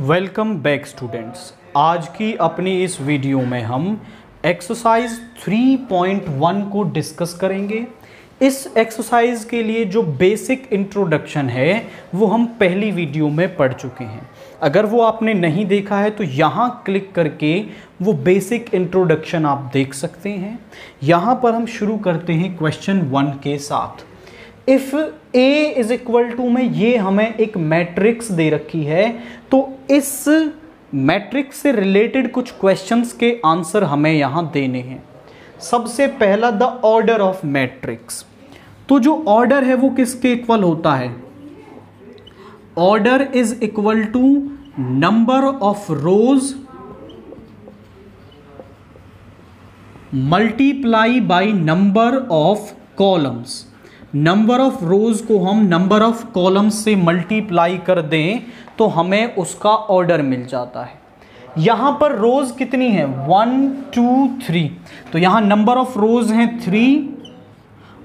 Welcome back students आज की अपनी इस वीडियो में हम एक्सरसाइज 3.1 को डिस्कस करेंगे। इस एक्सरसाइज के लिए जो बेसिक इंट्रोडक्शन है, वो हम पहली वीडियो में पढ़ चुके हैं। अगर वो आपने नहीं देखा है तो यहाँ क्लिक करके वो बेसिक इंट्रोडक्शन आप देख सकते हैं। यहाँ पर हम शुरू करते हैं क्वेश्चन वन के साथ। If A is equal to में ये हमें एक मैट्रिक्स दे रखी है तो इस मैट्रिक्स से रिलेटेड कुछ क्वेश्चंस के आंसर हमें यहाँ देने हैं। सबसे पहला द ऑर्डर ऑफ़ मैट्रिक्स तो जो ऑर्डर है वो किसके इक्वल होता है? Order is equal to number of rows multiply by number of columns number of rows को हम नंबर ऑफ़ कॉलम्स से मल्टीप्लाई कर दें तो हमें उसका ऑर्डर मिल जाता है। यहाँ पर रोज कितनी है? वन टू थ्री तो यहाँ नंबर ऑफ़ रोज हैं थ्री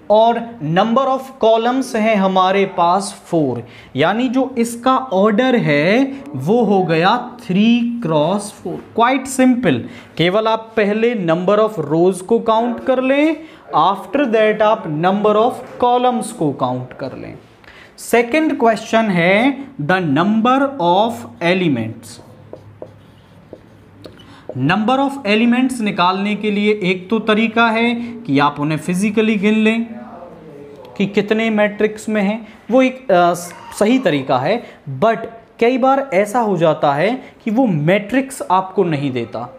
और नंबर ऑफ़ कॉलम्स हैं हमारे पास फोर यानी जो इसका ऑर्डर है, वो हो गया three cross four quite simple केवल आप पहले नंबर ऑफ़ रोज को काउंट कर लें आफ्टर दैट आप नंबर ऑफ़ कॉलम्स को काउंट कर लें. सेकेंड क्वेश्चन है the number of elements number of elements निकालने के लिए एक तो तरीका है कि आप उन्हें फिजिकली गिन लें कि कितने मैट्रिक्स में हैं। वो एक आ, सही तरीका है बट कई बार ऐसा हो जाता है कि वो मैट्रिक्स आपको नहीं देता।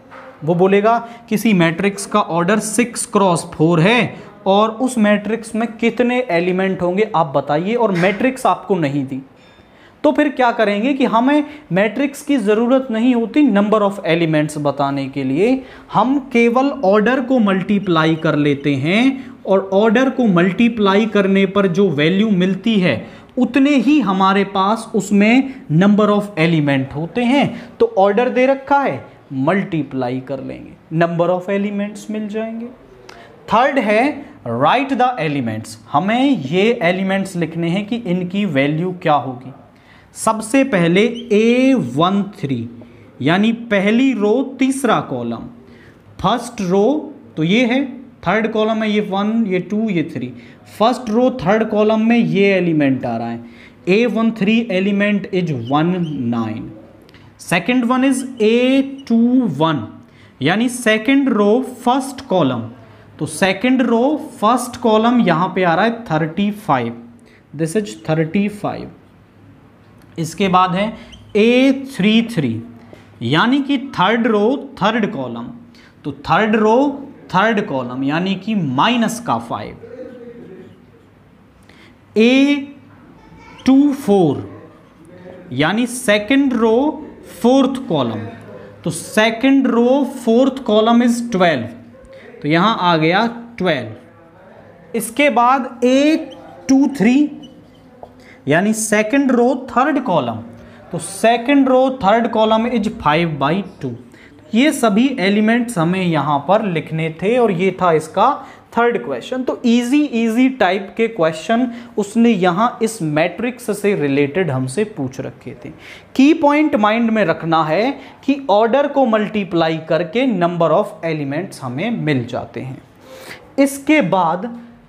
वो बोलेगा किसी मैट्रिक्स का ऑर्डर सिक्स क्रॉस फोर है और उस मैट्रिक्स में कितने एलिमेंट होंगे आप बताइए और मैट्रिक्स आपको नहीं दी। तो फिर क्या करेंगे कि हमें मैट्रिक्स की ज़रूरत नहीं होती नंबर ऑफ़ एलिमेंट्स बताने के लिए। हम केवल ऑर्डर को मल्टीप्लाई कर लेते हैं और ऑर्डर को मल्टीप्लाई करने पर जो वैल्यू मिलती है, उतने ही हमारे पास उसमें नंबर ऑफ़ एलिमेंट होते हैं। तो ऑर्डर दे रखा है मल्टीप्लाई कर लेंगे। नंबर ऑफ़ एलिमेंट्स मिल जाएँगे। थर्ड है राइट द एलिमेंट्स हमें ये एलिमेंट्स लिखने हैं कि इनकी वैल्यू क्या होगी। सबसे पहले ए वन थ्री यानी पहली रो तीसरा कॉलम फ़र्स्ट रो तो ये है थर्ड कॉलम है ये वन ये टू ये three first row third column में ये एलिमेंट आ रहा है. A one three element is one nine second one is a two one यानी सेकेंड रो फ़र्स्ट कॉलम तो सेकेंड रो फ़र्स्ट कॉलम यहाँ पे आ रहा है thirty five this is thirty five इसके बाद है ए थ्री थ्री यानी कि थर्ड रो थर्ड कॉलम तो थर्ड रो थर्ड कॉलम यानी कि माइनस का फाइव ए टू फोर यानी सेकंड रो फोर्थ कॉलम तो second row fourth column is twelve तो यहाँ आ गया ट्वेल्व इसके बाद ए टू थ्री यानी सेकंड रो थर्ड कॉलम तो second row third column is five by two ये सभी एलिमेंट्स हमें यहाँ पर लिखने थे और ये था इसका थर्ड क्वेश्चन तो इजी इजी टाइप के क्वेश्चन उसने यहाँ इस मैट्रिक्स से रिलेटेड हमसे पूछ रखे थे। की पॉइंट माइंड में रखना है कि ऑर्डर को मल्टीप्लाई करके नंबर ऑफ़ एलिमेंट्स हमें मिल जाते हैं। इसके बाद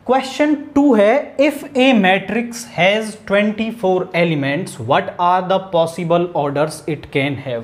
क्वेश्चन टू है if a matrix has 24 elements what are the possible orders it can have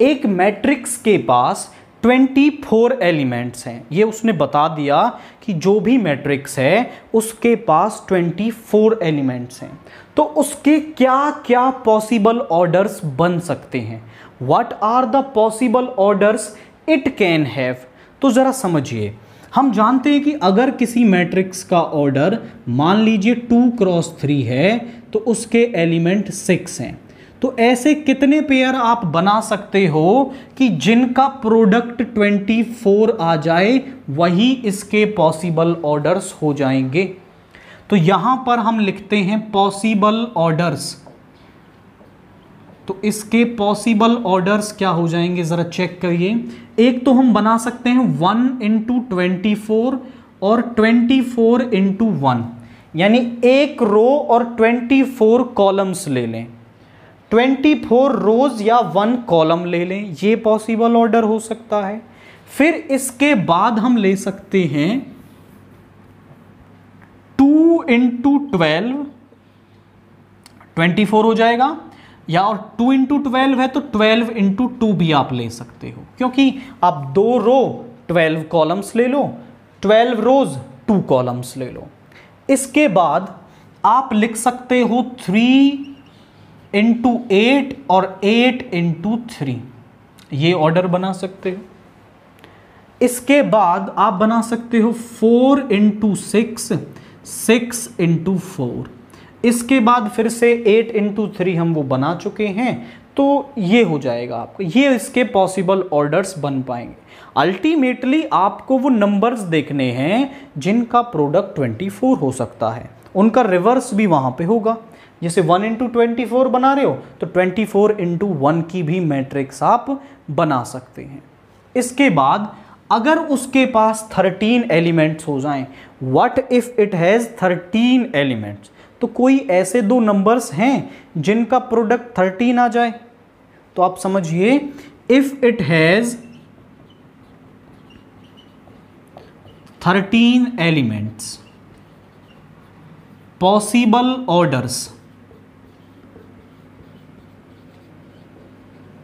एक मैट्रिक्स के पास 24 एलिमेंट्स हैं। ये उसने बता दिया कि जो भी मैट्रिक्स है, उसके पास 24 एलिमेंट्स हैं। तो उसके क्या क्या पॉसिबल ऑर्डर्स बन सकते हैं? What are the possible orders it can have तो ज़रा समझिए। हम जानते हैं कि अगर किसी मैट्रिक्स का ऑर्डर मान लीजिए टू क्रॉस थ्री है तो उसके एलिमेंट सिक्स हैं। तो ऐसे कितने पेयर आप बना सकते हो कि जिनका प्रोडक्ट 24 आ जाए, वही इसके पॉसिबल ऑर्डर्स हो जाएँगे? तो यहाँ पर हम लिखते हैं पॉसिबल ऑर्डर्स। तो इसके पॉसिबल ऑर्डर्स क्या हो जाएँगे? ज़रा चेक करिए। एक तो हम बना सकते हैं वन इंटू ट्वेंटी फोर और ट्वेंटी फोर इंटू वन यानी एक रो और ट्वेंटी फोर कॉलम्स ले लें। 24 रोज या वन कॉलम ले लें, ये पॉसिबल ऑर्डर हो सकता है। फिर इसके बाद हम ले सकते हैं two into twelve twenty four हो जाएगा। या और टू इंटू ट्वेल्व है तो ट्वेल्व इंटू टू भी आप ले सकते हो। क्योंकि आप दो रो ट्वेल्व कॉलम्स ले लो ट्वेल्व रोज टू कॉलम्स ले लो। इसके बाद आप लिख सकते हो थ्री इंटू एट और एट इंटू थ्री ये ऑर्डर बना सकते हो। इसके बाद आप बना सकते हो four into six six into four इसके बाद फिर से एट इंटू थ्री हम वो बना चुके हैं तो ये हो जाएगा आपको। ये इसके पॉसिबल ऑर्डर्स बन पाएँगे। अल्टीमेटली आपको वो नंबर्स देखने हैं जिनका प्रोडक्ट 24 हो सकता है। उनका रिवर्स भी वहाँ पे होगा। जैसे वन इंटू ट्वेंटी फोर बना रहे हो तो ट्वेंटी फोर इंटू वन की भी मैट्रिक्स आप बना सकते हैं। इसके बाद अगर उसके पास थर्टीन एलिमेंट्स हो जाएँ what if it has thirteen elements तो कोई ऐसे दो नंबर्स हैं जिनका प्रोडक्ट थर्टीन आ जाए। तो आप समझिए if it has thirteen elements possible orders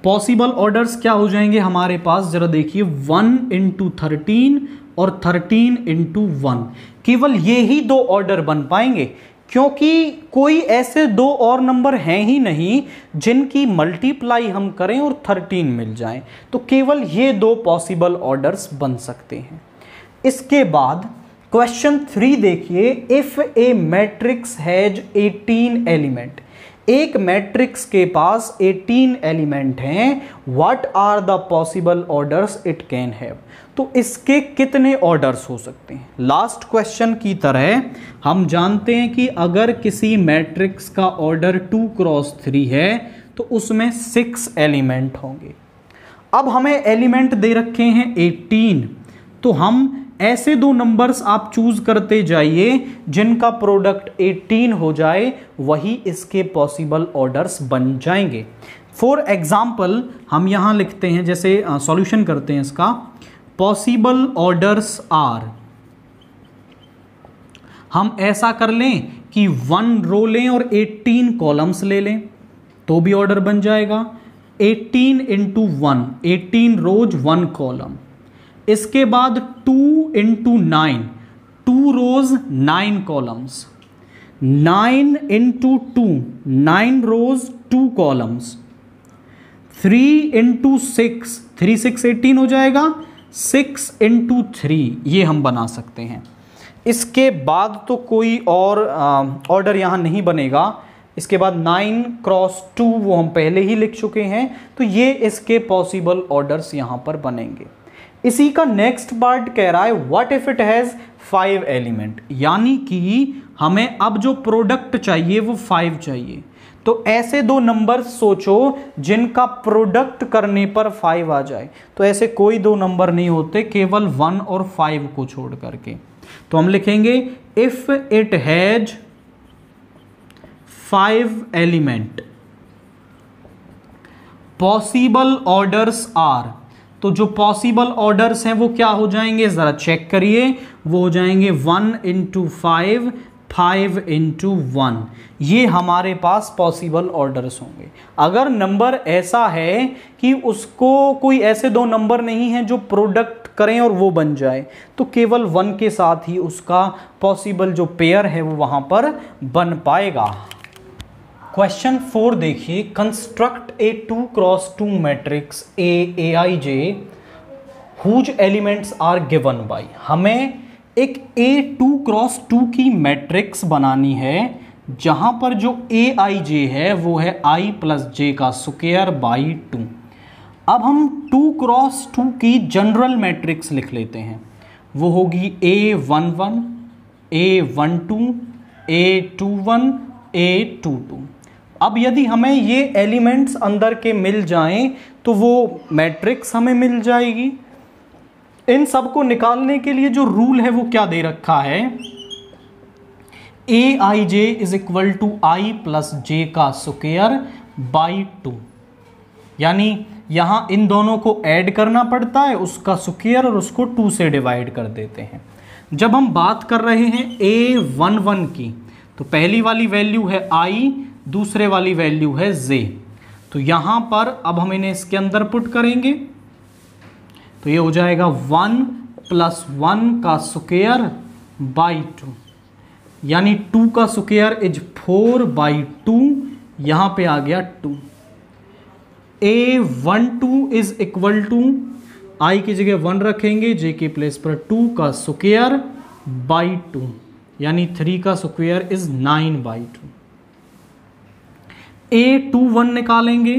possible orders क्या हो जाएँगे हमारे पास? जरा देखिए वन इंटू थर्टीन और थर्टीन इंटू वन केवल ये ही दो ऑर्डर बन पाएँगे। क्योंकि कोई ऐसे दो और नंबर हैं ही नहीं जिनकी मल्टीप्लाई हम करें और थर्टीन मिल जाए। तो केवल ये दो पॉसिबल ऑर्डर्स बन सकते हैं। इसके बाद क्वेश्चन थ्री देखिए if a matrix has 18 element एक मैट्रिक्स के पास 18 एलिमेंट हैं what are the possible orders it can have तो इसके कितने ऑर्डर्स हो सकते हैं? लास्ट क्वेश्चन की तरह, हम जानते हैं कि अगर किसी मैट्रिक्स का ऑर्डर टू क्रॉस थ्री है तो उसमें सिक्स एलिमेंट होंगे। अब हमें एलिमेंट दे रखे हैं 18 तो हम ऐसे दो नंबर्स आप चूज़ करते जाइए, जिनका प्रोडक्ट 18 हो जाए, वही इसके पॉसिबल ऑर्डर्स बन जाएँगे। फॉर एग्ज़ाम्पल हम यहाँ लिखते हैं, जैसे सॉल्यूशन करते हैं इसका। पॉसिबल ऑर्डर्स आर हम ऐसा कर लें कि वन रो लें और 18 कॉलम्स ले लें तो भी ऑर्डर बन जाएगा। 18 into one eighteen rows one column इसके बाद two into nine two rows nine columns nine into two nine rows two columns three into six three six eighteen हो जाएगा। सिक्स इंटू थ्री ये हम बना सकते हैं। इसके बाद तो कोई और ऑर्डर यहाँ नहीं बनेगा। इसके बाद नाइन क्रॉस टू वो हम पहले ही लिख चुके हैं। तो ये इसके पॉसिबल ऑर्डर्स यहाँ पर बनेंगे। इसी का नेक्स्ट पार्ट कह रहा है what if it has five element यानी कि हमें अब जो प्रोडक्ट चाहिए वो फाइव चाहिए। तो ऐसे दो नंबर सोचो जिनका प्रोडक्ट करने पर फाइव आ जाए। तो ऐसे कोई दो नंबर नहीं होते, केवल वन और फाइव को छोड़ करके। तो हम लिखेंगे if it has five element possible orders are तो जो पॉसिबल ऑर्डर्स हैं वो क्या हो जाएँगे? ज़रा चेक करिए। वो हो जाएँगे one into five five into one ये हमारे पास पॉसिबल ऑर्डर्स होंगे। अगर नंबर ऐसा है कि उसको कोई ऐसे दो नंबर नहीं हैं जो प्रोडक्ट करें और वो बन जाए तो केवल वन के साथ ही उसका पॉसिबल जो पेयर है वो वहाँ पर बन पाएगा। क्वेश्चन फोर देखिए। Construct a two cross two matrix A a i j whose elements are given by हमें एक ए टू क्रॉस टू की मैट्रिक्स बनानी है, जहाँ पर जो ए आई जे है, वो है आई प्लस जे का स्क्वेयर बाई टू अब हम टू क्रॉस टू की जनरल मैट्रिक्स लिख लेते हैं। वो होगी a one one a one two a two one a two two अब यदि हमें ये एलिमेंट्स अंदर के मिल जाएँ तो वो मैट्रिक्स हमें मिल जाएगी। इन सबको निकालने के लिए जो रूल है वो क्या दे रखा है? A i j is equal to i plus j का स्क्वेयर बाई टू यानी यहाँ इन दोनों को ऐड करना पड़ता है, उसका स्क्वेयर और उसको टू से डिवाइड कर देते हैं। जब हम बात कर रहे हैं ए वन वन की तो पहली वाली वैल्यू है आई दूसरे वाली वैल्यू है जे तो यहाँ पर अब हम इन्हें इसके अंदर पुट करेंगे। तो ये हो जाएगा वन प्लस वन का स्क्वेयर बाई टू यानी टू का square is four by two यहाँ पे आ गया two a one two is equal to i की जगह वन रखेंगे जे के प्लेस पर टू का स्क्वेयर बाई टू यानी थ्री का square is nine by two a two one निकालेंगे.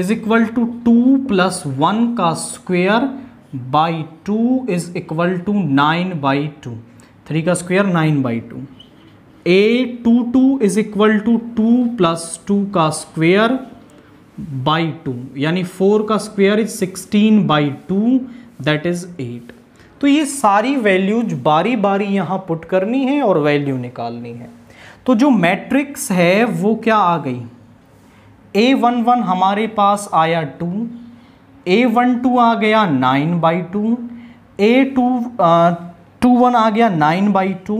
Is equal to two plus one का square by two is equal to nine by two three का square nine by two a two two is equal to two plus two का square by two यानी four का square is sixteen by two that is eight तो ये सारी values बारी बारी यहाँ पुट करनी है और वैल्यू निकालनी है। तो जो मैट्रिक्स है, वो क्या आ गई? ए वन वन हमारे पास आया टू ए वन टू आ गया nine by two a two two one आ गया नाइन बाई टू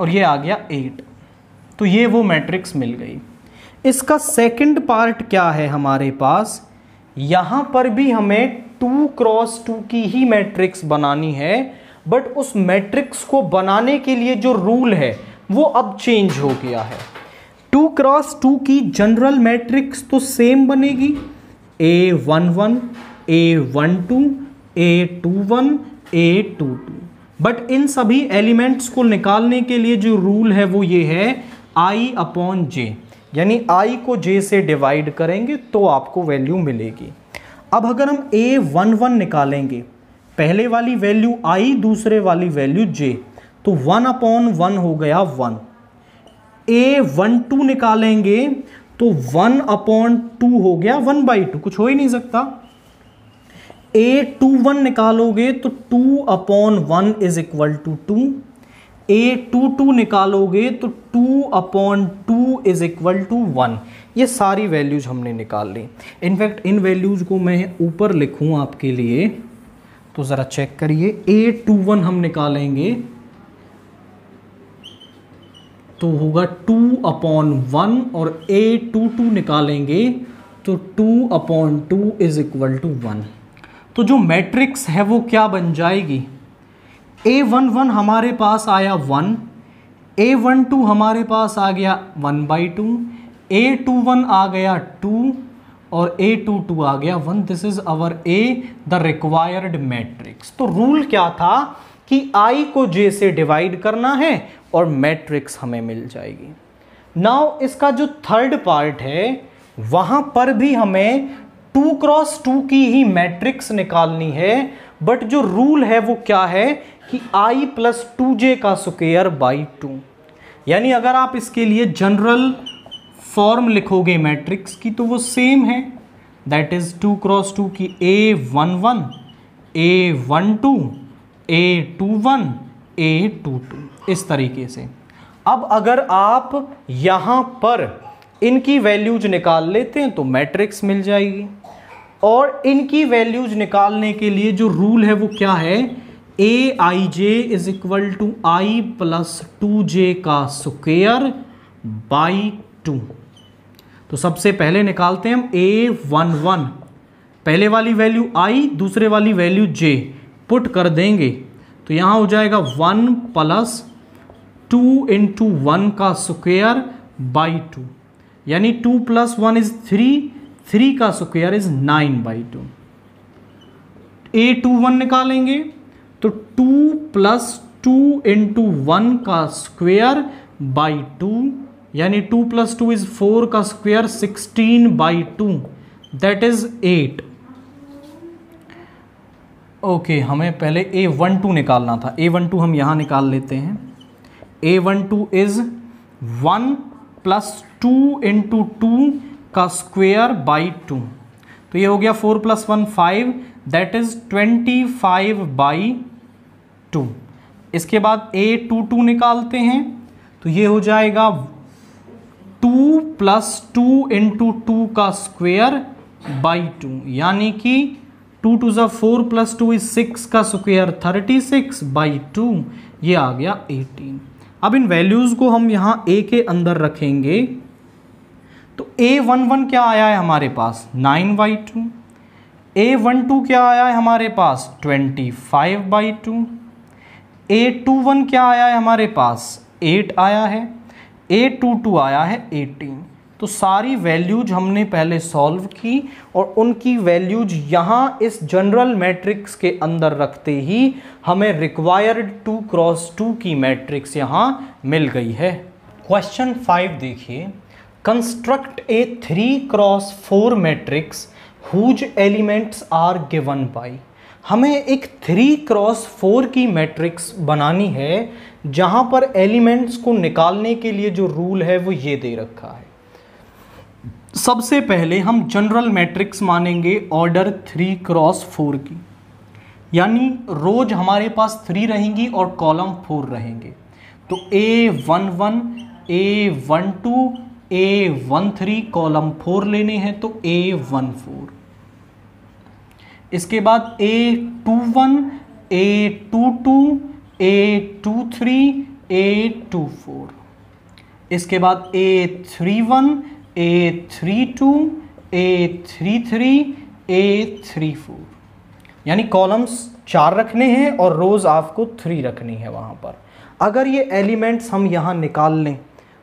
और ये आ गया एट तो ये वो मैट्रिक्स मिल गई. इसका सेकंड पार्ट क्या है हमारे पास? यहाँ पर भी हमें टू क्रॉस टू की ही मैट्रिक्स बनानी है बट उस मैट्रिक्स को बनाने के लिए जो रूल है, वो अब चेंज हो गया है. क्रॉस टू की जनरल मैट्रिक्स तो सेम बनेगी। A one one a one two a two one a two two but in सभी एलिमेंट्स को निकालने के लिए जो रूल है वो ये है आई अपॉन जे यानी आई को जे से डिवाइड करेंगे तो आपको वैल्यू मिलेगी। अब अगर हम ए वन वन निकालेंगे, पहले वाली वैल्यू आई दूसरे वाली वैल्यू जे तो वन अपॉन वन हो गया वन ए वन टू निकालेंगे तो वन अपॉन टू हो गया वन बाई टू कुछ हो ही नहीं सकता। ए टू वन निकालोगे तो two upon one is equal to two a two two निकालोगे तो two upon two is equal to one ये सारी वैल्यूज़ हमने निकाल ली। इनफैक्ट इन वैल्यूज़ को मैं ऊपर लिखूं आपके लिए तो ज़रा चेक करिए। ए टू वन हम निकालेंगे तो होगा टू अपॉन वन और ए टू टू निकालेंगे तो two upon two is equal to one. तो जो मैट्रिक्स है वो क्या बन जाएगी? ए वन वन हमारे पास आया वन, ए वन टू हमारे पास आ गया one by two, a two one आ गया टू और ए टू टू आ गया one. This is our a the required matrix तो रूल क्या था? कि आई को जे से डिवाइड करना है और मैट्रिक्स हमें मिल जाएगी। नाउ इसका जो थर्ड पार्ट है, वहाँ पर भी हमें टू क्रॉस टू की ही मैट्रिक्स निकालनी है बट जो रूल है वो क्या है कि आई प्लस टू जे का स्क्वेयर बाई टू यानी अगर आप इसके लिए जनरल फॉर्म लिखोगे मैट्रिक्स की तो वो सेम है। That is two cross two की a one one a one two a two one a two two इस तरीके से। अब अगर आप यहाँ पर इनकी वैल्यूज़ निकाल लेते हैं तो मैट्रिक्स मिल जाएगी। और इनकी वैल्यूज़ निकालने के लिए जो रूल है, वो क्या है? A i j is equal to i plus two j का स्क्वेयर बाई टू तो सबसे पहले निकालते हैं हम ए वन वन पहले वाली वैल्यू आई दूसरे वाली वैल्यू जे पुट कर देंगे तो यहाँ हो जाएगा one plus two into one का स्क्वेयर बाई टू यानी two plus one is three three का square is nine by two a two one निकालेंगे तो two plus two into one का स्क्वेयर बाई टू यानी two plus two is four का square sixteen by two that is eight okay okay, हमें पहले ए one to निकालना था। ए one to हम यहाँ निकाल लेते हैं। A one two is one plus two into two का स्क्वेयर बाई टू तो ये हो गया four plus one five that is twenty five by two इसके बाद ए टू टू निकालते हैं तो ये हो जाएगा two plus two into two का स्क्वेयर बाई टू यानी कि टू टू ज़ा four plus two is six का square thirty six by two, ये आ गया एटीन। अब इन वैल्यूज़ को हम यहाँ ए के अंदर रखेंगे तो ए वन वन क्या आया है हमारे पास? Nine by two. A one two क्या आया है हमारे पास? Twenty five by two. A two one क्या आया है हमारे पास? एट आया है। ए टू टू आया है एटीन। तो सारी वैल्यूज़ हमने पहले सॉल्व की और उनकी वैल्यूज़ यहाँ इस जनरल मैट्रिक्स के अंदर रखते ही हमें रिक्वायर्ड टू क्रॉस टू की मैट्रिक्स यहाँ मिल गई है। क्वेश्चन फाइव देखिए। Construct a three cross four matrix whose elements are given by हमें एक थ्री क्रॉस फोर की मैट्रिक्स बनानी है, जहाँ पर एलिमेंट्स को निकालने के लिए जो रूल है वो ये दे रखा है। सबसे पहले हम जनरल मैट्रिक्स मानेंगे ऑर्डर थ्री क्रॉस फोर की। यानी रोज हमारे पास थ्री रहेंगी और कॉलम फोर रहेंगे। तो a one one a one two a one three column four लेने हैं तो ए वन फोर इसके बाद a two one a two two a two three a two four इसके बाद a three one a three two a three three a three four यानी columns चार रखने हैं और रोज़ आपको थ्री रखनी है वहाँ पर। अगर ये एलिमेंट्स हम यहाँ निकाल लें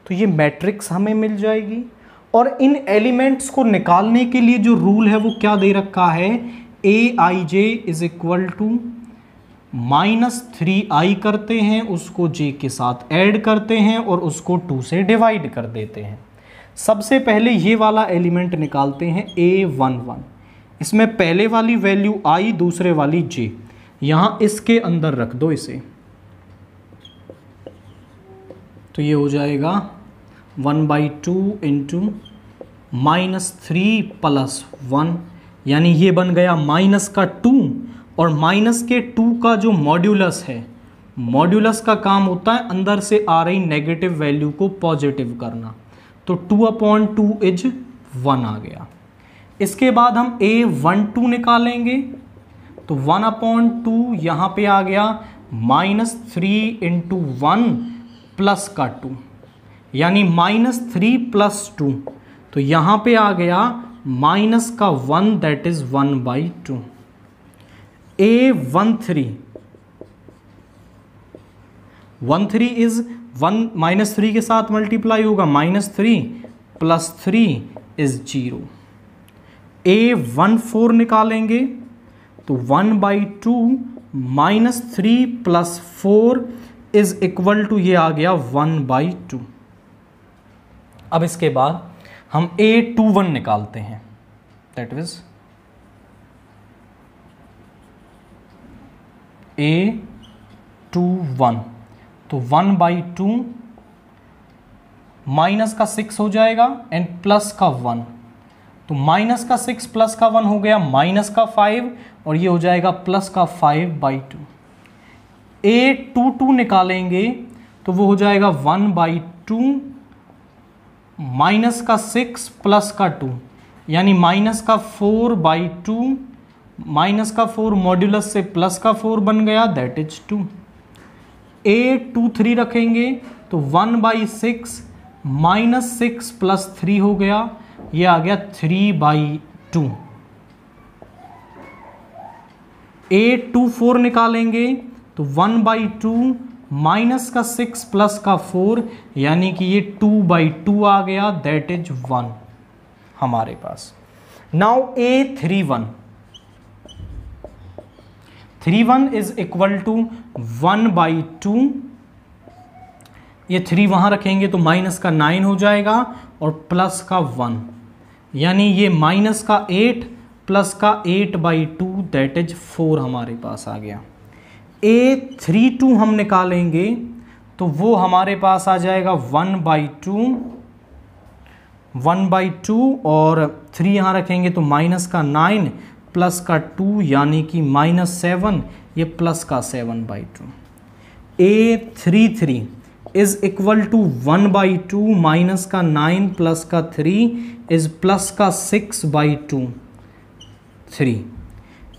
तो ये मैट्रिक्स हमें मिल जाएगी। और इन एलिमेंट्स को निकालने के लिए जो रूल है वो क्या दे रखा है? A i j is equal to minus three i करते हैं, उसको जे के साथ ऐड करते हैं और उसको टू से डिवाइड कर देते हैं। सबसे पहले ये वाला एलिमेंट निकालते हैं ए वन वन इसमें पहले वाली वैल्यू आई, दूसरे वाली जे। यहाँ इसके अंदर रख दो इसे। तो ये हो जाएगा one by two into minus three plus one यानी ये बन गया माइनस का टू और माइनस के टू का जो मॉड्यूलस है मॉड्यूलस का काम होता है अंदर से आ रही नेगेटिव वैल्यू को पॉजिटिव करना। तो two upon two is one आ गया। इसके बाद हम ए वन टू निकालेंगे तो वन अपॉन टू यहाँ पे आ गया, minus three into one plus का टू, यानी माइनस थ्री प्लस टू तो यहाँ पे आ गया माइनस का one that is one by two. A one three one three is one minus three के साथ मल्टीप्लाई होगा, minus three plus three is zero. A one four निकालेंगे तो one by two minus three plus four is equal to, ये आ गया one by two. अब इसके बाद हम ए टू वन निकालते हैं। That is a two one. तो वन बाई टू माइनस का सिक्स हो जाएगा एंड प्लस का वन। तो माइनस का सिक्स, प्लस का वन हो गया, माइनस का फाइव और ये हो जाएगा प्लस का five by two. A two two निकालेंगे तो वो हो जाएगा वन बाई टू माइनस का सिक्स, प्लस का टू। यानी माइनस का फोर बाई टू, माइनस का फोर मॉड्यूलस से प्लस का फोर बन गया, that is two. A two three रखेंगे तो one by six minus six plus three हो गया। ये आ गया three by two a two four निकालेंगे तो वन बाई टू माइनस का सिक्स प्लस का फोर यानी कि ये टू बाई टू आ गया दैट इज़ वन हमारे पास। Now a three one three one is equal to one by two ये थ्री वहाँ रखेंगे तो माइनस का नाइन हो जाएगा और प्लस का वन। यानी ये माइनस का एट प्लस का eight by two that is four हमारे पास आ गया। ए थ्री टू हम निकालेंगे तो वो हमारे पास आ जाएगा one by two one by two और थ्री यहाँ रखेंगे तो माइनस का नाइन। प्लस का टू यानी कि माइनस सेवन, ये प्लस का seven by two. A three three is equal to one by two minus का नाइन प्लस का थ्री इज़ प्लस का six by two three.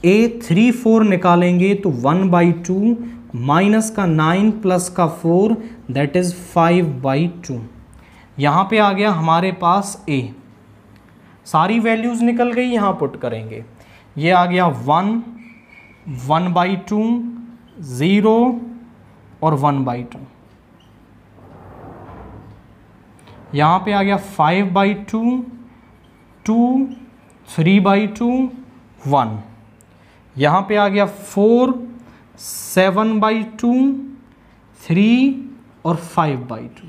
A three four निकालेंगे तो वन बाई टू माइनस का nine plus का four that is five by two यहाँ पे आ गया हमारे पास ए सारी वैल्यूज़ निकल गई, यहाँ पुट करेंगे। ये आ गया one one by two, zero और वन बाई टू। यहाँ पे आ गया five by two two, three by two, one. यहाँ पे आ गया four, seven by two, three और फाइव बाई टू।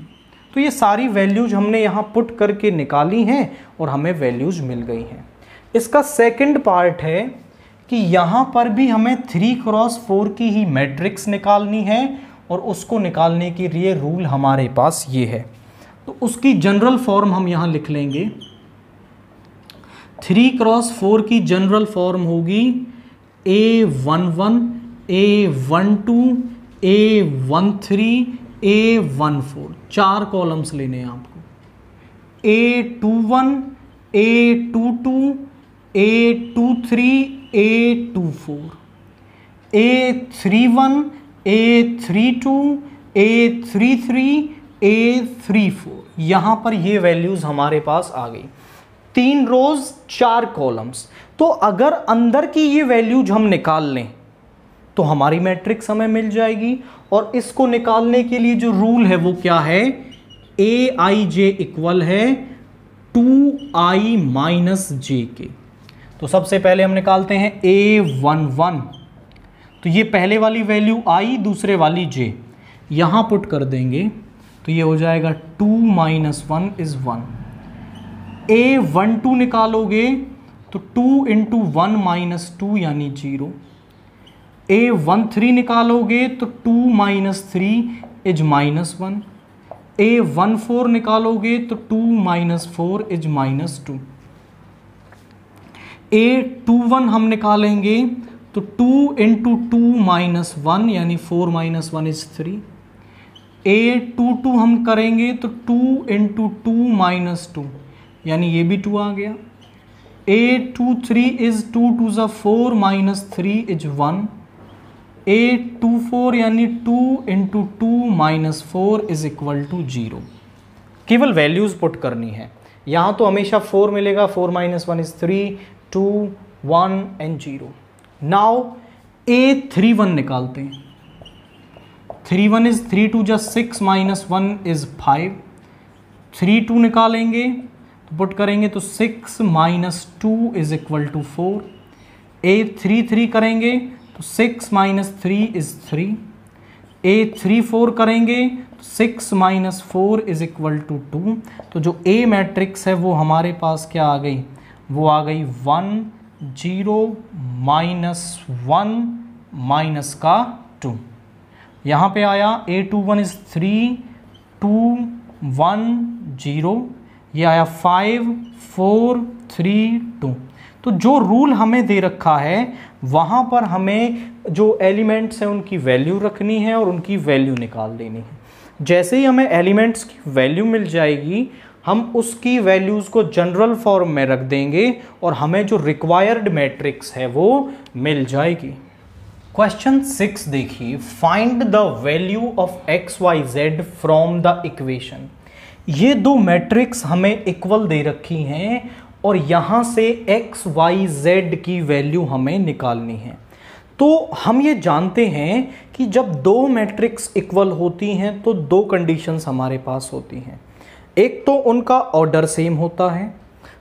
तो ये सारी वैल्यूज़ हमने यहाँ पुट करके निकाली हैं और हमें वैल्यूज़ मिल गई हैं। इसका सेकंड पार्ट है कि यहाँ पर भी हमें थ्री क्रॉस फोर की ही मैट्रिक्स निकालनी है और उसको निकालने के लिए रूल हमारे पास ये है। तो उसकी जनरल फॉर्म हम यहाँ लिख लेंगे। थ्री क्रॉस फोर की जनरल फॉर्म होगी a one one a one two a one three a one four चार कॉलम्स लेने हैं आपको। A two one a two two a two three a two four a three one a three two a three three a three four यहाँ पर ये values हमारे पास आ गई। तीन रोज चार कॉलम्स तो अगर अंदर की ये वैल्यूज़ हम निकाल लें तो हमारी मैट्रिक्स हमें मिल जाएगी। और इसको निकालने के लिए जो रूल है वो क्या है? ए आई जे इक्वल है टू आई माइनस जे के तो सबसे पहले हम निकालते हैं ए वन वन। तो ये पहले वाली वैल्यू आई, दूसरे वाली जे यहाँ पुट कर देंगे तो ये हो जाएगा two minus one is one a one two निकालोगे तो two into one minus two यानी ज़ीरो ए वन थ्री निकालोगे तो two minus three is minus one a one four निकालोगे तो two minus four is minus two a two one हम निकालेंगे तो two into two minus one यानी four minus one is three a two two हम करेंगे तो two into two minus two यानी ये भी टू आ गया. A two three is two two ज़ा four minus three is one a two four यानी two into two minus four is equal to zero केवल वैल्यूज़ पुट करनी है. यहाँ तो हमेशा फोर मिलेगा four minus one is three two one and zero now a three one निकालते हैं। Three one is three two just six minus one is five three two निकालेंगे तो पुट करेंगे तो six minus two is equal to four a three three करेंगे तो six minus three is three a three four करेंगे तो six minus four is equal to two तो जो ए मैट्रिक्स है, वो हमारे पास क्या आ गई? वो आ गई one zero minus one minus का टू। यहाँ पे आया a two one is three, two one zero, ये आया फाइव, फोर, थ्री, टू। तो जो रूल हमें दे रखा है, वहाँ पर हमें जो एलिमेंट्स हैं उनकी वैल्यू रखनी है और उनकी वैल्यू निकाल देनी है। जैसे ही हमें एलिमेंट्स की वैल्यू मिल जाएगी हम उसकी वैल्यूज़ को जनरल फॉर्म में रख देंगे और हमें जो रिक्वायर्ड मैट्रिक्स है वो मिल जाएगी। क्वेश्चन सिक्स देखिए। Find the value of x y z from the equation ये दो मैट्रिक्स हमें इक्वल दे रखी हैं और यहाँ से एक्स वाई जेड की वैल्यू हमें निकालनी है। तो हम ये जानते हैं कि जब दो मैट्रिक्स इक्वल होती हैं तो दो कंडीशंस हमारे पास होती हैं। एक तो उनका ऑर्डर सेम होता है,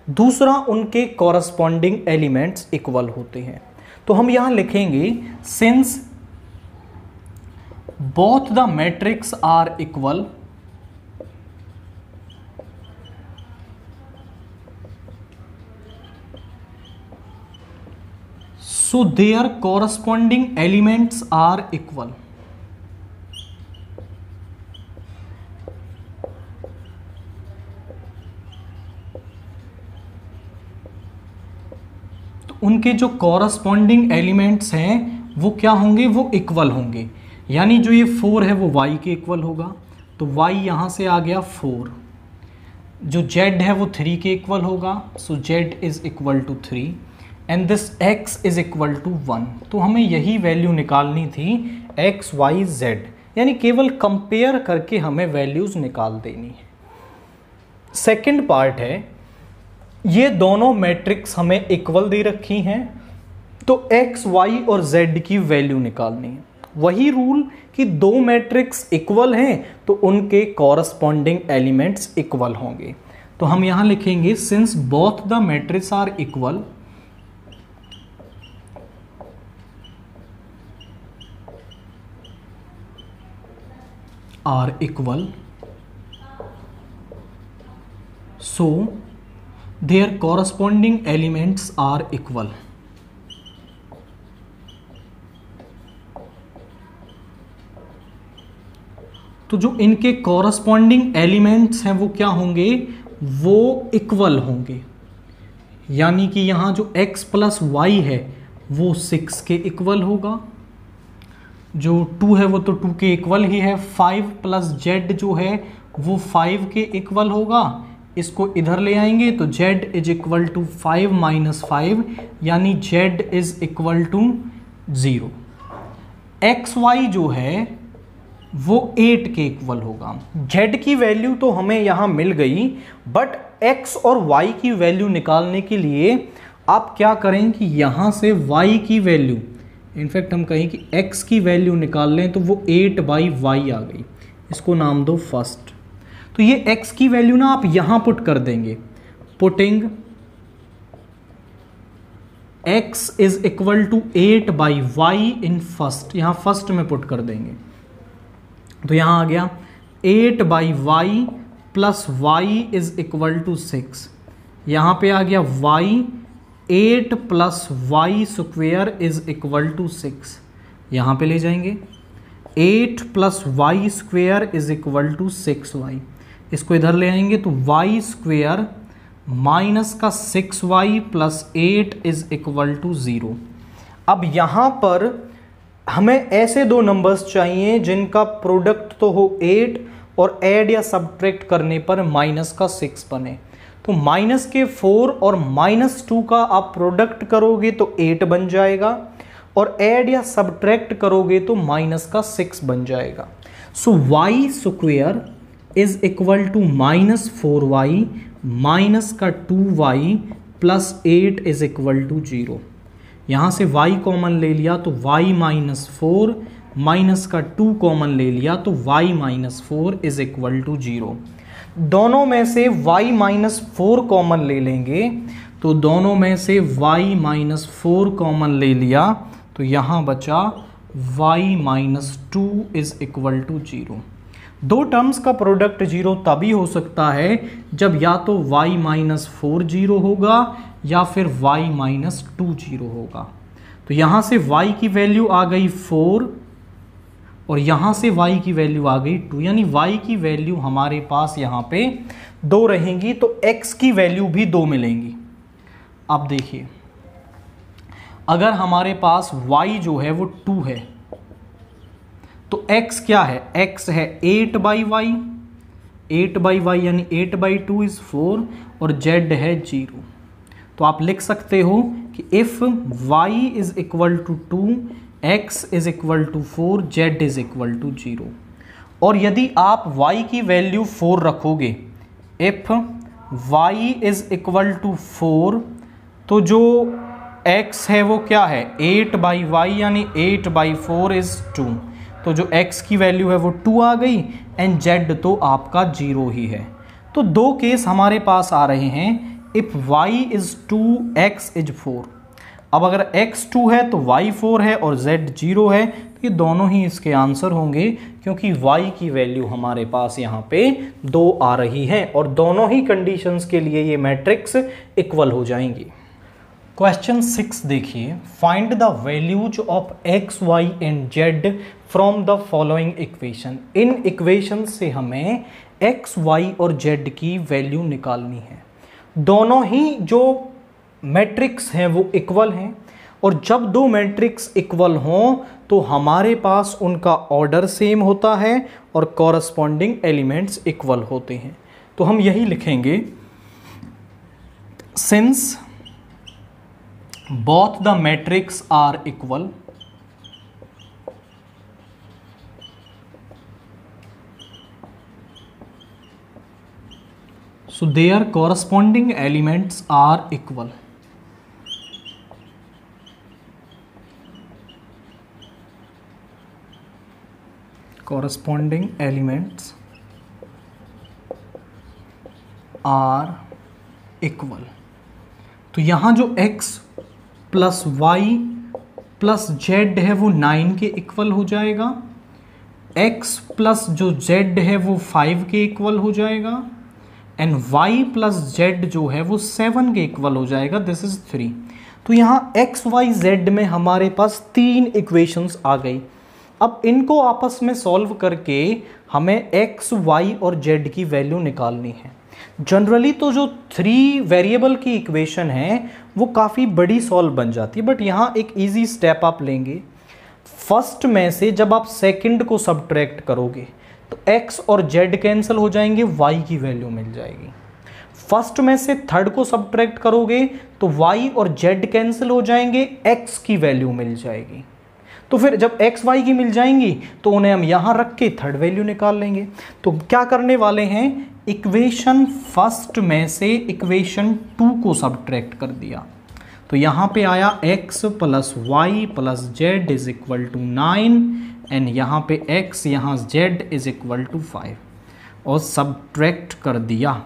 दूसरा उनके कॉरस्पॉन्डिंग एलिमेंट्स इक्वल होते हैं। तो हम यहाँ लिखेंगे since both the matrix are equal so their corresponding elements are equal उनके जो कॉरस्पॉन्डिंग एलिमेंट्स हैं, वो क्या होंगे? वो इक्वल होंगे। यानी जो ये फोर है, वो वाई के इक्वल होगा। तो वाई यहाँ से आ गया फोर जो जेड है, वो थ्री के इक्वल होगा। So z is equal to three and this x is equal to one तो हमें यही वैल्यू निकालनी थी एक्स वाई जेड यानी केवल कंपेयर करके हमें वैल्यूज़ निकाल देनी। है सेकेंड पार्ट है ये दोनों मैट्रिक्स हमें इक्वल दे रखी हैं तो x, y और z की वैल्यू निकालनी है। वही रूल कि दो मैट्रिक्स इक्वल हैं तो उनके कॉरस्पॉन्डिंग एलिमेंट्स इक्वल होंगे। तो हम यहाँ लिखेंगे since both the matrix are equal are equal so their corresponding elements are equal. तो जो इनके कॉरस्पॉन्डिंग एलिमेंट्स हैं, वो क्या होंगे? वो इक्वल होंगे। यानी कि यहाँ जो x प्लस वाई है, वो सिक्स के इक्वल होगा। जो टू है, वो तो टू के इक्वल ही है। फाइव प्लस जेड जो है, वो फाइव के इक्वल होगा। इसको इधर ले आएँगे तो z is equal to five minus five यानी z is equal to zero x y जो है, वो एट के इक्वल होगा। जेड की वैल्यू तो हमें यहाँ मिल गई बट एक्स और वाई की वैल्यू निकालने के लिए आप क्या करें कि यहाँ से वाई की वैल्यू इनफैक्ट हम कहें कि x की वैल्यू निकाल लें तो वो एट बाई वाई आ गई। इसको नाम दो फ़र्स्ट तो ये x की वैल्यू ना आप यहाँ पुट कर देंगे। Putting x is equal to eight by y in first यहाँ फ़र्स्ट में पुट कर देंगे। तो यहाँ आ गया eight by y plus y is equal to six यहाँ पे आ गया, y eight plus y square is equal to six यहाँ पे ले जाएँगे eight plus y square is equal to six y इसको इधर ले आएँगे तो वाई स्क्वेयर माइनस का six y plus eight is equal to zero अब यहाँ पर हमें ऐसे दो नंबर्स चाहिए जिनका प्रोडक्ट तो हो एट और ऐड या सब्ट्रैक्ट करने पर माइनस का सिक्स बने। तो माइनस के फोर और माइनस टू का आप प्रोडक्ट करोगे तो एट बन जाएगा और ऐड या सब्ट्रैक्ट करोगे तो माइनस का सिक्स बन जाएगा। So y square is equal to minus four y minus का two y plus eight is equal to zero यहाँ से y कॉमन ले लिया तो y माइनस फोर माइनस का टू कॉमन ले लिया तो y minus four is equal to zero दोनों में से y माइनस फोर कॉमन ले लेंगे तो दोनों में से y माइनस फोर कॉमन ले लिया तो यहाँ बचा y minus two is equal to zero दो टर्म्स का प्रोडक्ट ज़ीरो तभी हो सकता है जब या तो y माइनस फोर ज़ीरो होगा या फिर y माइनस टू ज़ीरो होगा। तो यहाँ से y की वैल्यू आ गई फोर और यहाँ से y की वैल्यू आ गई टू यानी y की वैल्यू हमारे पास यहाँ पे दो रहेंगी तो x की वैल्यू भी दो मिलेंगी। अब देखिए, अगर हमारे पास y जो है वो टू है तो x क्या है? x है eight by y eight by y यानी eight by two is four और z है ज़ीरो तो आप लिख सकते हो कि if y is equal to two x is equal to four z is equal to zero और यदि आप y की वैल्यू फोर रखोगे if y is equal to four तो जो x है वो क्या है? एट बाई वाई यानी eight by four is two तो जो x की वैल्यू है वो टू आ गई एंड z तो आपका ज़ीरो ही है। तो दो केस हमारे पास आ रहे हैं। If y is two x is four अब अगर x टू है तो y फोर है और z ज़ीरो है तो ये दोनों ही इसके आंसर होंगे क्योंकि y की वैल्यू हमारे पास यहाँ पे दो आ रही है और दोनों ही कंडीशंस के लिए ये मैट्रिक्स इक्वल हो जाएँगी। क्वेश्चन सिक्स देखिए. Find the values of x y and z from the following equation in equation से हमें एक्स वाई और जेड की वैल्यू निकालनी है. दोनों ही जो मैट्रिक्स हैं वो इक्वल हैं. और जब दो मैट्रिक्स इक्वल हों तो हमारे पास उनका ऑर्डर सेम होता है और कॉरस्पॉन्डिंग एलिमेंट्स इक्वल होते हैं. तो हम यही लिखेंगे. Since both the matrix are equal so their corresponding elements are equal corresponding elements are equal तो यहाँ जो x plus y plus z है वो नाइन के इक्वल हो जाएगा। एक्स प्लस जो जेड है वो फाइव के इक्वल हो जाएगा। एंड वाई प्लस जेड जो है वो सेवन के इक्वल हो जाएगा। दिस इज़ थ्री तो यहाँ एक्स, वाई, जेड में हमारे पास तीन इक्वेशंस आ गई। अब इनको आपस में सॉल्व करके हमें एक्स, वाई और जेड की वैल्यू निकालनी है। जनरली तो जो थ्री वेरिएबल की इक्वेशन है वो काफ़ी बड़ी सॉल्व बन जाती है बट यहाँ एक ईजी स्टेप आप लेंगे। फ़र्स्ट में से जब आप सेकंड को सब्ट्रैक्ट करोगे तो एक्स और जेड कैंसिल हो जाएँगे वाई की वैल्यू मिल जाएगी। फ़र्स्ट में से थर्ड को सब्ट्रैक्ट करोगे तो वाई और जेड कैंसिल हो जाएँगे एक्स की वैल्यू मिल जाएगी। तो फिर जब एक्स वाई की मिल जाएँगी तो उन्हें हम यहाँ रख के थर्ड वैल्यू निकाल लेंगे। तो क्या करने वाले हैं? इक्वेशन फ़र्स्ट में से इक्वेशन टू को सब्ट्रैक्ट कर दिया। तो यहाँ पे आया x plus y plus z is equal to nine and यहाँ पे x, यहाँ z is equal to five और सब्ट्रैक्ट कर दिया।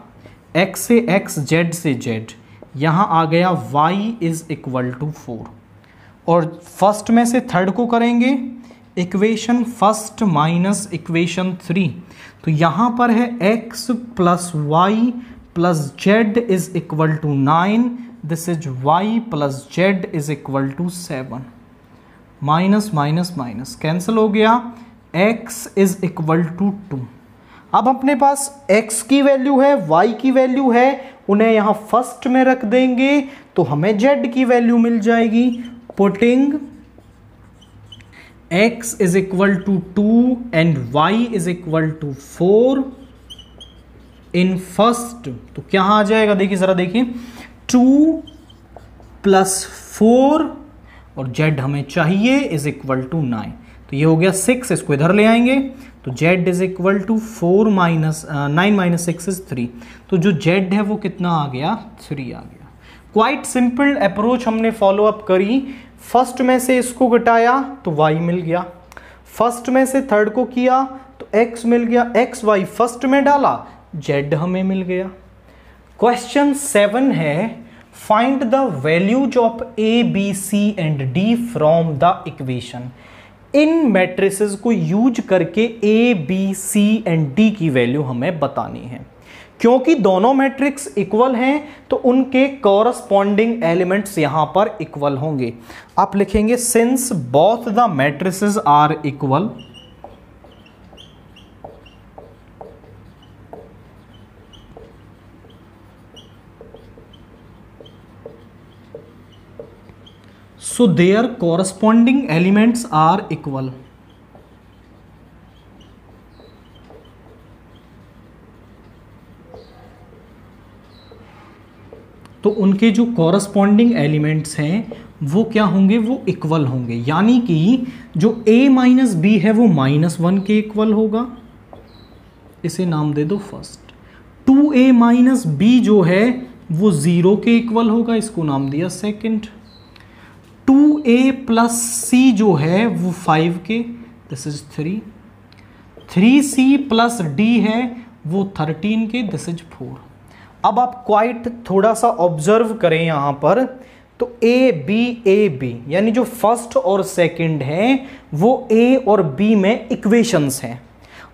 X से x, z से z यहाँ आ गया y is equal to four और फ़र्स्ट में से थर्ड को करेंगे equation first minus equation three तो यहाँ पर है x plus y plus z is equal to nine this is y plus z is equal to seven minus minus minus cancel हो गया. X is equal to two two अपने पास x की value है, y की value है, उन्हें यहाँ फ़र्स्ट में रख देंगे तो हमें z की वैल्यू मिल जाएगी। Putting x is equal to 2 and y is equal to 4 in first तो क्या आ जाएगा? देखिए, जरा देखिए। टू प्लस फोर और जेड हमें चाहिए इज़ इक्वल टू नाइन तो ये हो गया सिक्स इसको इधर ले आएँगे। तो Z is equal to four minus nine minus six is three तो जो जेड है वो कितना आ गया? थ्री आ गया। क्वाइट सिंपल अप्रोच हमने फॉलो अप करी। फ़र्स्ट में से इसको घटाया तो वाई मिल गया। फ़र्स्ट में से थर्ड को किया तो एक्स मिल गया। एक्स वाई फ़र्स्ट में डाला जेड हमें मिल गया। क्वेश्चन सेवन है find the values of a b c and d from the equation in matrices को यूज़ करके a b c and d की वैल्यू हमें बतानी है। क्योंकि दोनों मैट्रिक्स इक्वल हैं तो उनके कॉरस्पॉन्डिंग एलिमेंट्स यहाँ पर इक्वल होंगे। आप लिखेंगे since both the matrices are equal so their corresponding elements are equal तो उनके जो कॉरस्पॉन्डिंग एलिमेंट्स हैं, वो क्या होंगे? वो इक्वल होंगे। यानी कि जो a माइनस बी है, वो माइनस वन के इक्वल होगा। इसे नाम दे दो first two a minus b जो है, वो ज़ीरो के इक्वल होगा। इसको नाम दिया second two a plus c जो है, वो फाइव के। This is three three c plus d है, वो थर्टीन के। दिस इज़ फोर अब आप क्वाइट थोड़ा सा ऑब्ज़र्व करें यहाँ पर तो ए बी ए बी यानी जो फ़र्स्ट और सेकंड हैं, वो ए और बी में इक्वेशंस हैं।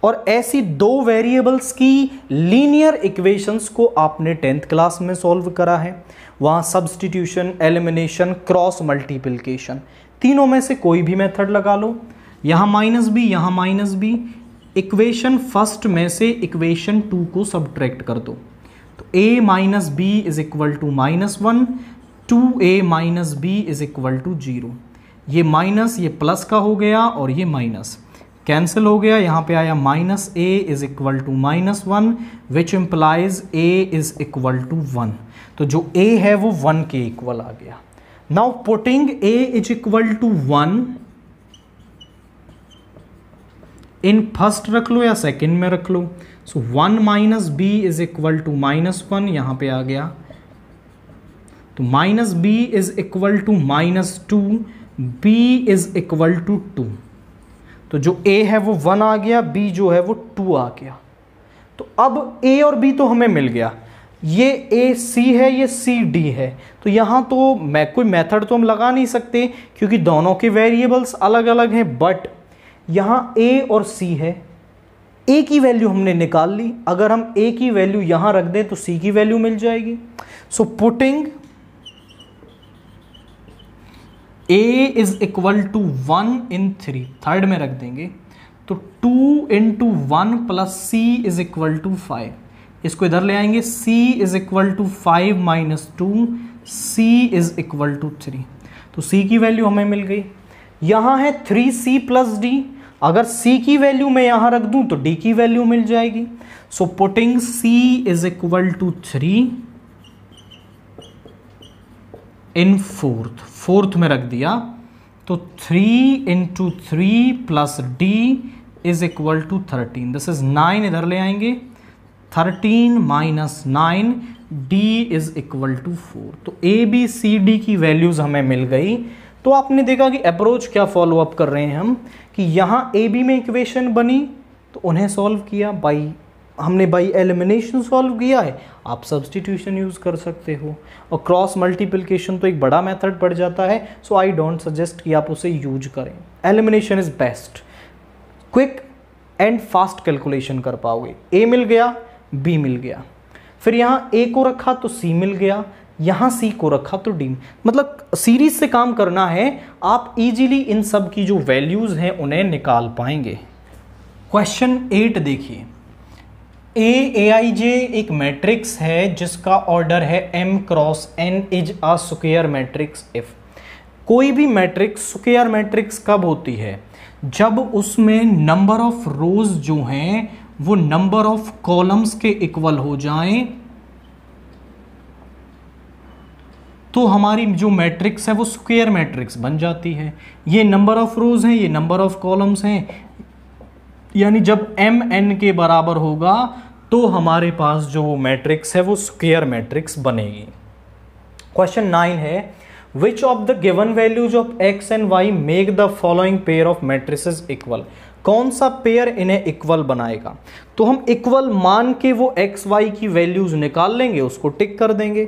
और ऐसी दो वेरिएबल्स की लीनियर इक्वेशंस को आपने टेंथ क्लास में सॉल्व करा है। वहाँ सब्सटीट्यूशन एलिमिनेशन क्रॉस मल्टीप्लिकेशन तीनों में से कोई भी मेथड लगा लो। यहाँ माइनस बी यहाँ माइनस बी इक्वेशन फ़र्स्ट में से इक्वेशन टू को सब्ट्रैक्ट कर दो। A minus b is equal to minus one two a minus b is equal to zero ये माइनस ये प्लस का हो गया और ये माइनस कैंसिल हो गया, यहाँ पे आया minus a is equal to minus one which implies a is equal to one तो जो ए है वो वन के इक्वल आ गया. Now putting a is equal to one in first रख लो या सेकंड में रख लो. So one minus b is equal to minus one यहाँ पे आ गया। तो minus b is equal to minus two b is equal to two तो जो ए है वो वन आ गया बी जो है वो टू आ गया। तो अब ए और बी तो हमें मिल गया। ये ए सी है, ये सी डी है। तो यहाँ तो मैं, कोई मेथड तो हम लगा नहीं सकते, क्योंकि दोनों के वेरिएबल्स अलग अलग हैं बट यहाँ ए और सी है। ए की वैल्यू हमने निकाल ली। अगर हम ए की वैल्यू यहाँ रख दें तो सी की वैल्यू मिल जाएगी। So putting a is equal to one in three third में रख देंगे। तो two into one plus c is equal to five इसको इधर ले आएँगे। C is equal to five minus two c is equal to three तो c की वैल्यू हमें मिल गई। यहाँ है थ्री सी प्लस डी अगर c की वैल्यू मैं यहाँ रख दूँ तो d की वैल्यू मिल जाएगी। So putting c is equal to three in fourth fourth में रख दिया तो three into three plus d is equal to thirteen this is nine इधर ले आएँगे। Thirteen minus nine d is equal to four तो ए बी सी डी की values हमें मिल गई। तो आपने देखा कि अप्रोच क्या फॉलो अप कर रहे हैं हम, कि यहाँ ए बी में इक्वेशन बनी तो उन्हें सॉल्व किया बाई हमने बाई एलिमिनेशन सॉल्व किया है, आप सब्सटीट्यूशन यूज़ कर सकते हो। और क्रॉस मल्टीप्लिकेशन तो एक बड़ा मेथड पड़ जाता है सो आई डोंट सजेस्ट कि आप उसे यूज़ करें। Elimination is best quick and fast calculation कर पाओगे। ए मिल गया बी मिल गया। फिर यहाँ ए को रखा तो सी मिल गया। यहाँ सी को रखा तो डी। मतलब सीरीज़ से काम करना है, आप इजीली इन सब की जो वैल्यूज़ हैं, उन्हें निकाल पाएँगे। क्वेश्चन एट देखिए। ए ए आई जे एक मैट्रिक्स है, जिसका ऑर्डर है m cross n is a square matrix if कोई भी मैट्रिक्स स्क्वेयर मैट्रिक्स कब होती है? जब उसमें नंबर ऑफ़ रोज जो हैं, वो नंबर ऑफ़ कॉलम्स के इक्वल हो जाएँ तो हमारी जो मैट्रिक्स है, वो स्क्वेयर मैट्रिक्स बन जाती है। ये नंबर ऑफ़ रोज हैं, ये नंबर ऑफ़ कॉलम्स हैं। यानी जब एम एन के बराबर होगा तो हमारे पास जो मैट्रिक्स है, वो स्क्वेयर मैट्रिक्स बनेगी। क्वेश्चन नाइन है which of the given values of x and y make the following pair of matrices equal कौन सा पेयर इन्हें इक्वल बनाएगा? तो हम इक्वल मान के वो एक्स वाई की वैल्यूज़ निकाल लेंगे, उसको टिक कर देंगे।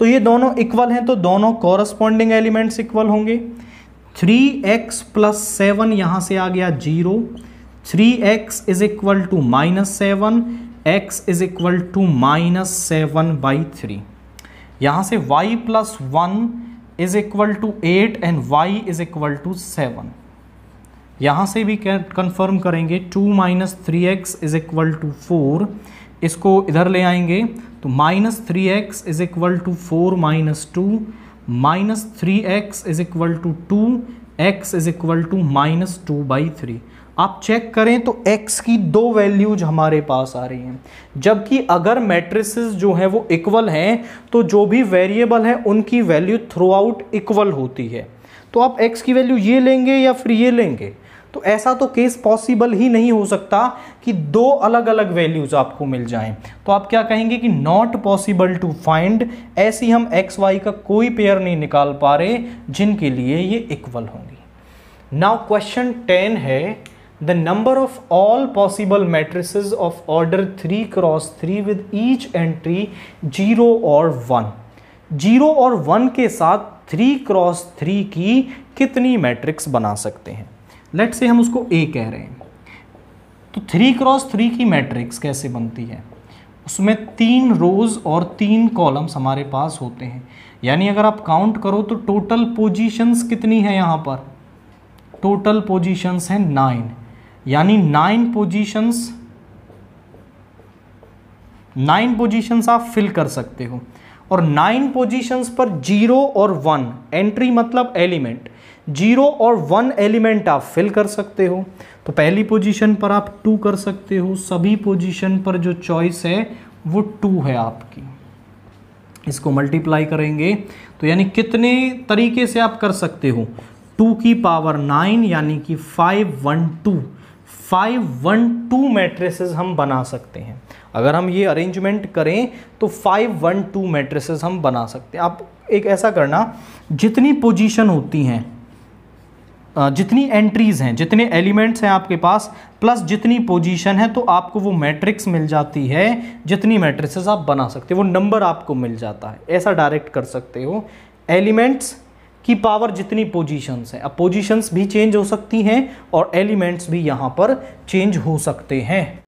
तो ये दोनों इक्वल हैं तो दोनों कॉरस्पॉन्डिंग एलिमेंट्स इक्वल होंगे। थ्री एक्स प्लस सेवन यहाँ से आ गया zero three x is equal to minus seven x is equal to minus seven by three यहाँ से y plus one is equal to eight and y is equal to seven यहाँ से भी confirm करेंगे। Two minus three x is equal to four इसको इधर ले आएँगे तो minus three x is equal to four minus two, minus three x is equal to two, x is equal to minus two by three. आप check करें तो x की दो वैल्यूज़ हमारे पास आ रही हैं। जबकि अगर मैट्रिसेस जो है वो इक्वल हैं तो जो भी वेरिएबल है, उनकी वैल्यू थ्रू आउट इक्वल होती है। तो आप x की वैल्यू ये लेंगे या फिर ये लेंगे? तो ऐसा तो केस पॉसिबल ही नहीं हो सकता कि दो अलग अलग वैल्यूज़ आपको मिल जाएँ। तो आप क्या कहेंगे कि नॉट पॉसिबल टू फाइंड ऐसी हम एक्स वाई का कोई पेयर नहीं निकाल पा रहे जिनके लिए ये इक्वल होंगी। नाउ क्वेश्चन टेन है the number of all possible matrices of order three cross three with each entry zero और वन ज़ीरो और वन के साथ थ्री क्रॉस थ्री की कितनी मैट्रिक्स बना सकते हैं? लेट से हम उसको ए कह रहे हैं। तो थ्री क्रॉस थ्री की मैट्रिक्स कैसे बनती है? उसमें तीन रोज और तीन कॉलम्स हमारे पास होते हैं। यानी अगर आप काउंट करो तो टोटल पोजीशंस कितनी है यहाँ पर? टोटल पोजीशंस हैं नाइन यानी नाइन पोजीशंस नाइन पोजीशंस आप फिल कर सकते हो। और नाइन पोजीशंस पर ज़ीरो और वन एंट्री मतलब एलिमेंट ज़ीरो और वन एलिमेंट आप फिल कर सकते हो। तो पहली पोजीशन पर आप टू कर सकते हो। सभी पोजीशन पर जो चॉइस है, वो टू है आपकी। इसको मल्टीप्लाई करेंगे। तो यानी कितने तरीके से आप कर सकते हो? टू की पावर नाइन यानी कि five one two five one two matrices हम बना सकते हैं। अगर हम ये अरेंजमेंट करें तो फाइव वन टू मैट्रिसेस हम बना सकते हैं। आप एक ऐसा करना, जितनी पोजीशन होती हैं जितनी एंट्रीज हैं, जितने एलिमेंट्स हैं आपके पास प्लस जितनी पोजीशन है तो आपको वो मैट्रिक्स मिल जाती है, जितनी मैट्रिक्सेस आप बना सकते हो, वो नंबर आपको मिल जाता है। ऐसा डायरेक्ट कर सकते हो। एलिमेंट्स की पावर जितनी पोजीशंस हैं। अब पोजीशंस भी चेंज हो सकती हैं और एलिमेंट्स भी यहाँ पर चेंज हो सकते हैं।